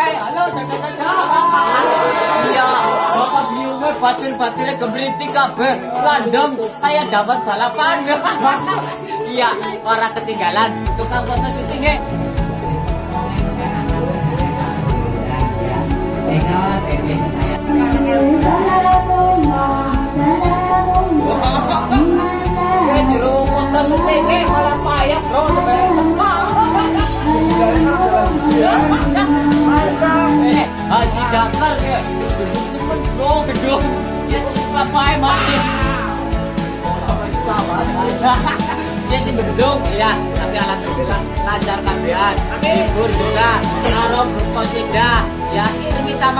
hai halo bapak. Iya, Batin batinnya gemeriti landem kayak dapat balapan. Iya orang ketinggalan. Tukang foto syutingnya Bapak-bapak, jeruk foto syutingnya eh, malah payah bro, Ya. Gedung bro, gedung. Ya, bapaknya mati. Dia sih gedung, ya. Tapi alhamdulillah lancar kabehan. Libur juga. Kalau grup Kosida, ya ini kita.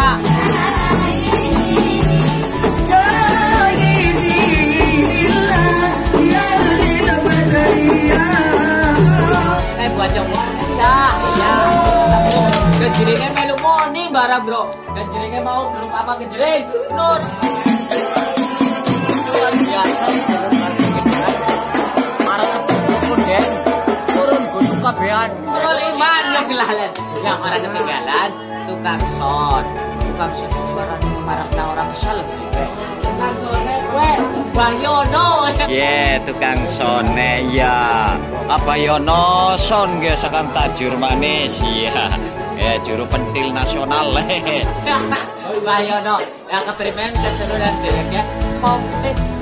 Eh buat ya ya barang bro. Kejiringnya mau belum apa kejiring nur luar biasa. Marah sepuluh pun den turun gunung kabehan turun iman yang kelalen. Yang orang ketinggalan. Tukang son tukang son itu orang para orang kesal tukang sonnya gue Bayono Ye, tukang sone ya. Apa yono son sakang tajur manis ya. Ya juru pentil nasional. Bayono yang keprimen keseluruhan direknya komplit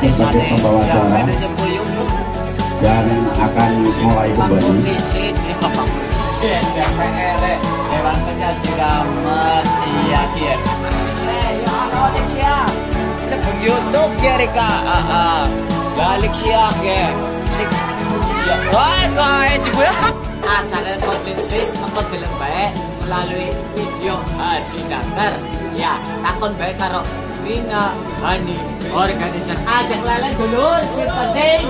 sebagai pembawa acara dan akan mulai kembali. Iya. Eh, ya ya. Ah, ah. Balik ya. Ya. Acara tempat film baik melalui video Hadi Dakar. Ya, takon baik Rina Hani Organizer ajak lele dulur si penting